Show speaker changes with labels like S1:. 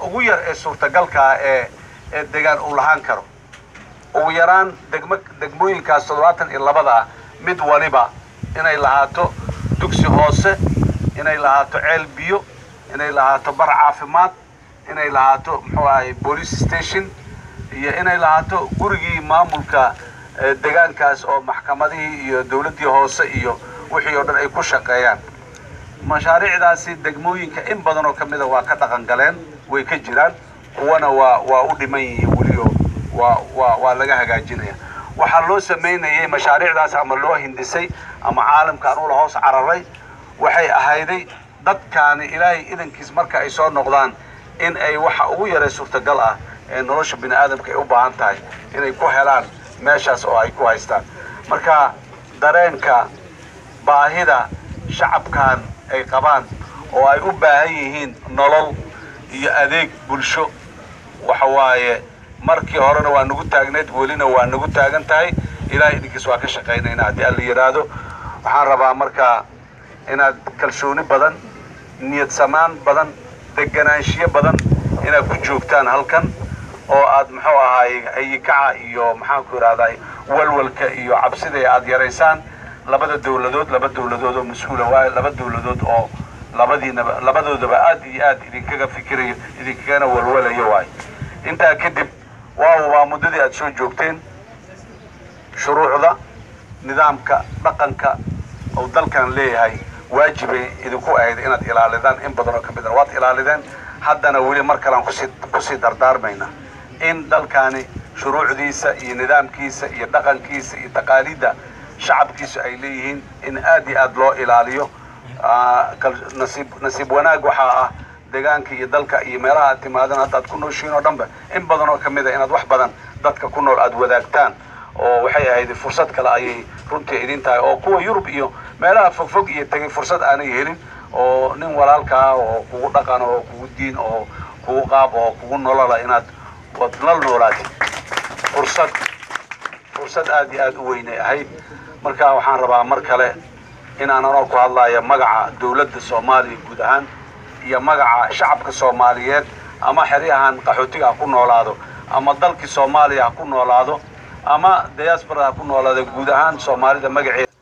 S1: ugu yar ee suurtagalkaa ee ee degaan uu lahaan karo. Ugu yaraan degmo degmooyinkaas toddobaatan iyo labada ah mid waliba inay lahaato dugsi hoose inay lahaato ceel biyo inay lahaato bar caafimaad inay lahaato muxuu ahay police station iyo inay lahaato gurigii maamulka degaankaas oo maxkamadihii iyo dawladdii hoose iyo wixii oo dhan ay ku shaqeeyaan mashaariicdaasi degmooyinka in badan oo ka mida waa ka dhaqan galeen way ka jiraan kuwana waa waa u dhiman yihiin welioo waa waa waa laga hagaajinaya waxaa loo samaynayay mashaariicdaas ama loo hindisay ama caalamkaan ula hoos cararay waxay ahayday dadkaani ilaahay idankiis marka ay soo noqdaan in ay waxa ugu yaray suurtagal ah ee nolosha bini aadamka ay u baahan tahay inay ku helaan meeshaas oo ay ku haystaan. Marka dareenka baahida shacabkan ay qabaan oo ay u baahan yihiin nolol iyo adeeg bulsho. Waxa waaye markii horena waa nagu taagneed welina waa nagu taagan tahay. Ilaahay idinkiis waa ka shaqaynayna haddii alla yidhaahdo waxaan rabaa markaa inaad kalsooni badan niyad samaan badan deganaanshiyo badan inaad ku joogtaan halkan oo aad muxuu ahaay hayikaca iyo maxaanku idhahdaa walwalka iyo cabsida aad yaraysaan labada dawladood laba dawladood oo mas'uula waayo laba dawladood oo labadiinaba labadoodaba aad iyo aad idinkaga fikirayo idinkagana walwalayo waayo. Intaa kadib waa muddadii aad soo joogteen shuruucda nidaamka dhaqanka oo dalkan leeyahay waajibay idinku ahayd inaad ilaalidaan in badan oo ka mid a waad ilaalideen haddana weli mar kalean ku sii ku sii dardaarmayna. In dalkaani shuruucdiisa iyo nidaamkiisa iyo dhaqankiisa iyo taqaaliidda shacabkiisu ay leeyihiin in aad iyo aad loo ilaaliyo. Nasiib nasiib wanaag waxaa ah deegaanka iyo dalka iyo meelaha aad timaadaan hadda aad ku nooshihiin oo dhanba in badan oo ka mid a inaad wax badan dadka ku nool aad wadaagtaan oo waxay ahayd fursad kale ayay runtii idin tahay oo kuwa yurub iyo meelaha fogfog iyo tegay fursad aanay helin oo nin walaalkaa oo kugu dhaqan oo kugu diin oo kugu qaab oo kugu nolola inaad wad la noolaatid fursad aad iyo aad u weynay ahayd. Marka waxaan rabaa mar kale inaan anoo ku hadlaya magaca dawladda soomaaliya guud ahaan iyo magaca shacabka soomaaliyeed ama xeryahan qaxootiga ha ku noolaado ama dalkii soomaaliya ha ku noolaado ama diaspora ha ku noolaado guud ahaan soomaalida magaceeda